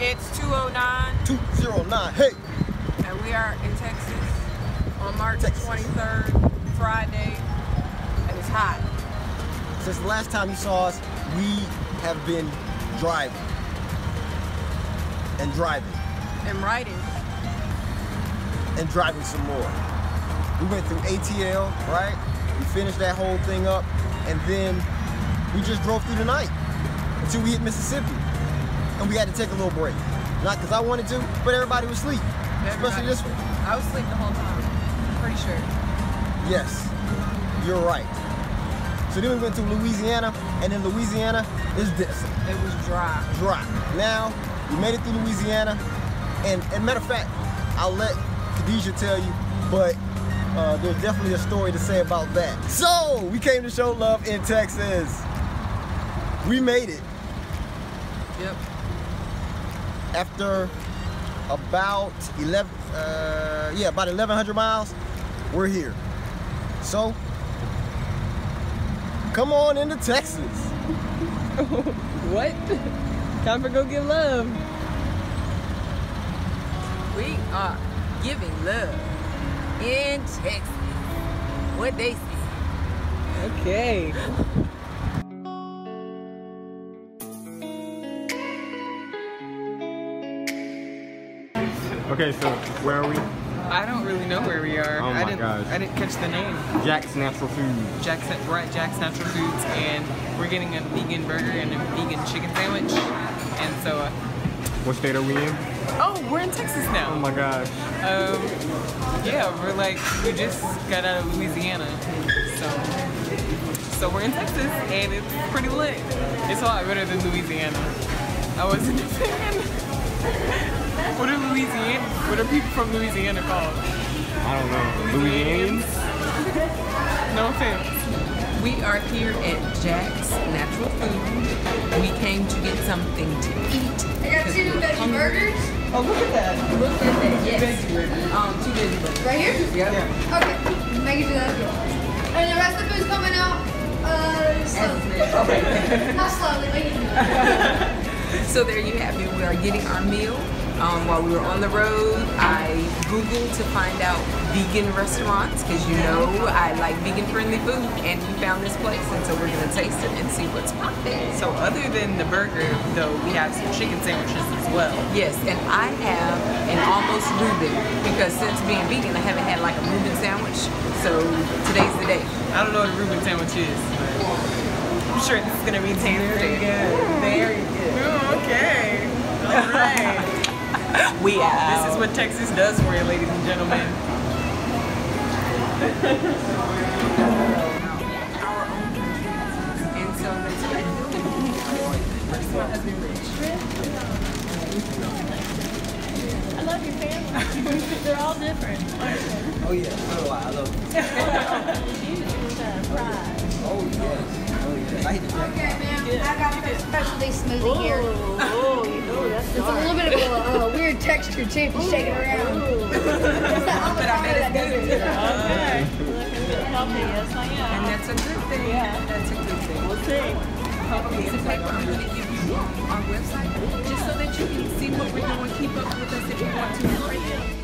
It's 209 209. Hey! and we are in Texas on March Texas. 23rd, Friday, and it's hot. Since the last time you saw us, we have been driving. And driving. And riding. And driving some more. We went through ATL, right? We finished that whole thing up. And then we just drove through the night until we hit Mississippi. And we had to take a little break. Not because I wanted to, but everybody was asleep. Especially this one. I was asleep the whole time. Pretty sure. Yes, you're right. So then we went to Louisiana, and in Louisiana, it's different. It was dry. Dry. Now, we made it through Louisiana, and, and matter of fact, I'll let Khadijah tell you, but uh, there's definitely a story to say about that. So, we came to show love in Texas. We made it Yep. after about 11, uh, yeah, about 1,100 miles. We're here. So, come on into Texas. What? Time for go give love. We are giving love in Texas. What they say. Okay. Okay, so where are we? I don't really know where we are. Oh I my didn't gosh. I didn't catch the name. Jack's Natural Foods. Jack's we're at Jack's Natural Foods and we're getting a vegan burger and a vegan chicken sandwich. And so uh, What state are we in? Oh, we're in Texas now. Oh my gosh. Um yeah, we're like we just got out of Louisiana. So so we're in Texas and it's pretty lit. It's a lot better than Louisiana. I wasn't a fan. What are Louisiana? What are people from Louisiana called? I don't know. Louisianians? No offense. We are here at Jack's Natural Food. We came to get something to eat. I got two veggie burgers. Oh, look at that. Look at that, yes. Um, two veggie burgers. Right here? Yep. Okay. Make it do that. And the rest of the food's coming out uh, slowly. Not slowly, wait. So there you have it. We are getting our meal. Um, while we were on the road, I Googled to find out vegan restaurants because you know I like vegan friendly food and we found this place and so we're gonna taste it and see what's popping. So other than the burger, though, we have some chicken sandwiches as well. Yes, and I have an almost Reuben because since being vegan I haven't had like a Reuben sandwich. So today's the day. I don't know what a Reuben sandwich is. but I'm sure this is gonna be tasty. Very good. Very good. Ooh, okay. All right. We out. this is what Texas does for you, ladies and gentlemen. And so that's what I love your family. They're all different. Oh yeah, so do I. I love it. You just uh, fries. Oh yes. Okay, ma'am. I got a specialty smoothie here. Oh, you that's It's dark. a little bit of a uh, weird texture, too, if you shake it around. but I bet it's good. It. Okay. Healthy, yes, I am. And that's a good thing. Yeah. That's a good thing. We'll see. Okay, in fact, oh, I'm going to give you our website just so that you can see what we're doing. Keep up with us if you want to.